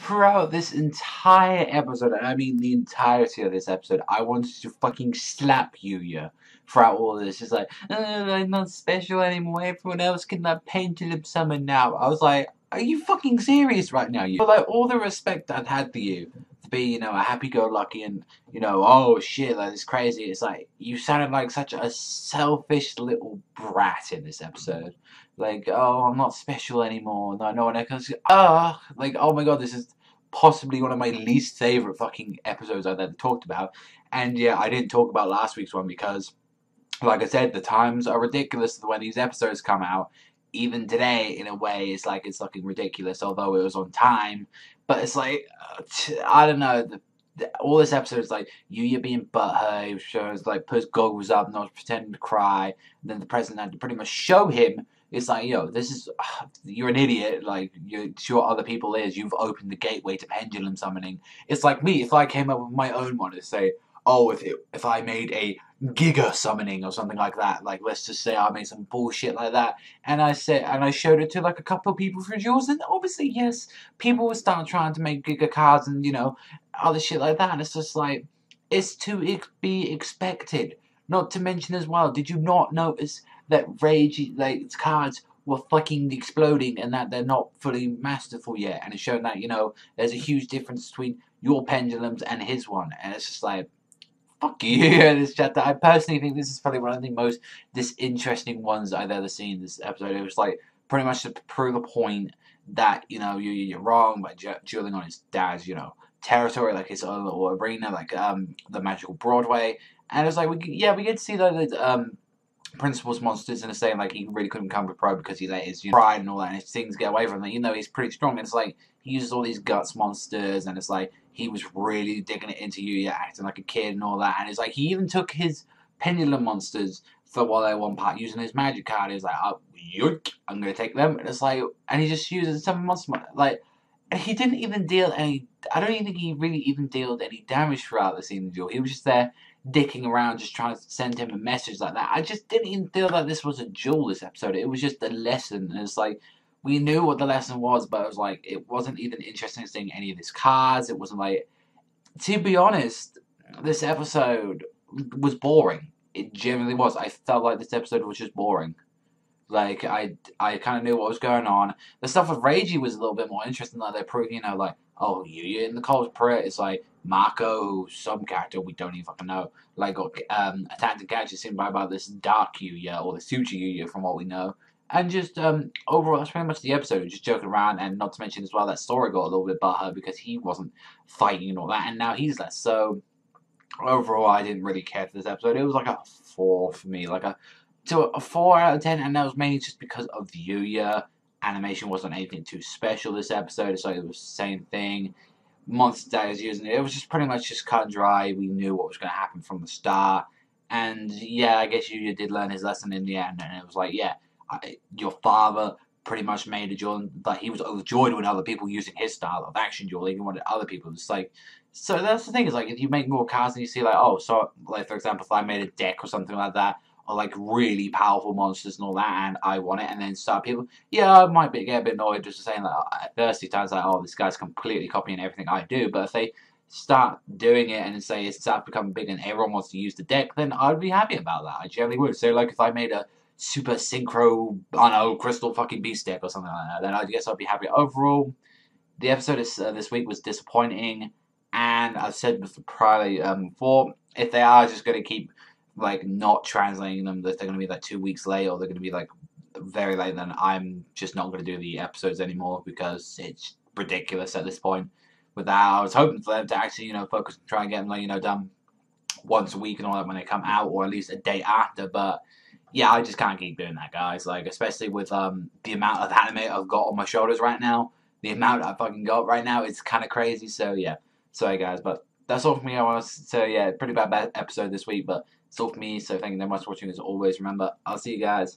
throughout this entire episode, I mean the entirety of this episode, I wanted to fucking slap Yuya throughout all this. It's like, oh, I'm not special anymore. Everyone else can like pendulum summon now. I was like, are you fucking serious right now? You, like all the respect I'd had for you to be, you know, a happy-go-lucky and you know, oh shit, like it's crazy. It's like you sounded like such a selfish little brat in this episode. Like, oh, I'm not special anymore. No, no one else. Ah, like, oh my god, this is possibly one of my least favorite fucking episodes I've ever talked about. And yeah, I didn't talk about last week's one because, like I said, the times are ridiculous when these episodes come out. Even today, in a way, it's like it's looking ridiculous, although it was on time. But it's like, uh, I don't know. The, the, all this episode is like Yuya being butthurt, shows like puts goggles up, not pretending to cry. And then the president had to pretty much show him it's like, yo, this is, you're an idiot. Like, you're sure other people is. You've opened the gateway to pendulum summoning. It's like me, if I came up with my own one to say, oh, if it, if I made a giga summoning or something like that, like let's just say I made some bullshit like that, and I said, and I showed it to like a couple of people for jewels, and obviously, yes, people would start trying to make giga cards and you know other shit like that, and it's just like it's to be expected. Not to mention as well, did you not notice that Reiji like cards were fucking exploding and that they're not fully masterful yet? And it's showing that, you know, there's a huge difference between your pendulums and his one. And it's just like fuck you this chapter. I personally think this is probably one of the most disinteresting ones I've ever seen in this episode. It was like pretty much to prove the point that, you know, you, you're wrong by dueling on his dad's, you know, territory, like his own little arena, like um the magical Broadway. And it's like, we yeah, we get to see that um, Principal's monsters and a saying like he really couldn't come to pro because he let his you know, pride and all that, and things get away from him. You know, he's pretty strong. And it's like he uses all these guts monsters, and it's like he was really digging it into you, yeah, acting like a kid and all that. And it's like he even took his pendulum monsters for while they one part using his magic card. He's like, oh, I'm gonna take them. And it's like, and he just uses some monster like. He didn't even deal any. I don't even think he really even dealt any damage throughout the scene. He was just there dicking around just trying to send him a message like that. I just didn't even feel like this was a duel this episode. It was just a lesson. And it's like we knew what the lesson was, but it was like it wasn't even interesting seeing any of his cards. It wasn't like to be honest, this episode was boring. It generally was. I felt like this episode was just boring. Like I, I kind of knew what was going on. The stuff with Reiji was a little bit more interesting. Like they proved, you know, like oh, you're in the Cold prayer. It's like Who's some character we don't even fucking know. Like um, attacked and is seen by this Dark Yuya or the Suchi Yuya from what we know. And just um, overall, that's pretty much the episode. Just joking around, and not to mention as well that Sora got a little bit her because he wasn't fighting and all that, and now he's less. So overall, I didn't really care for this episode. It was like a four for me, like a to a four out of ten, and that was mainly just because of the Yuya animation wasn't anything too special this episode. It's like it was the same thing. Monster Dad is using it. It was just pretty much just cut and dry. We knew what was going to happen from the start. And yeah, I guess you, you did learn his lesson in the end. And it was like, yeah, I, your father pretty much made a duel, but he was overjoyed when other people using his style of action duel. He wanted other people. It's like, so that's the thing is like, if you make more cards and you see like, oh, so like for example, if I made a deck or something like that, are like really powerful monsters and all that, and I want it, and then start people, yeah, I might be, get a bit annoyed just saying that at first turns out, oh, this guy's completely copying everything I do, but if they start doing it and say it starts becoming big and everyone wants to use the deck, then I'd be happy about that. I generally would. So, like, if I made a super synchro, I know, crystal fucking beast deck or something like that, then I guess I'd be happy. Overall, the episode is, uh, this week was disappointing, and I've said before, um, before if they are just going to keep like not translating them that they're going to be like two weeks late or they're going to be like very late, then I'm just not going to do the episodes anymore because it's ridiculous at this point. With that, I was hoping for them to actually, you know, focus and try and get them, like, you know, done once a week and all that when they come out, or at least a day after. But yeah, I just can't keep doing that, guys. Like, especially with um the amount of anime I've got on my shoulders right now, the amount I fucking got right now, it's kind of crazy. So yeah, sorry guys, but that's all for me. I was so yeah, pretty bad episode this week, but it's all for me. So thank you very much for watching. As always, remember, I'll see you guys